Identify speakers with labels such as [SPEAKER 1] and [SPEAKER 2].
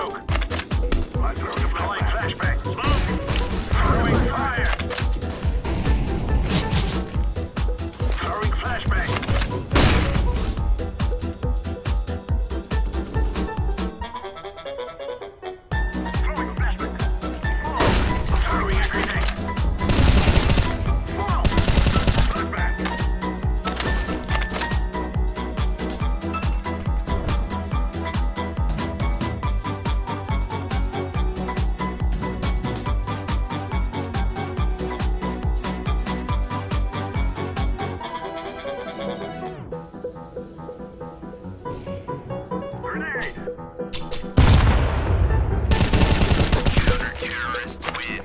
[SPEAKER 1] smoke. best win.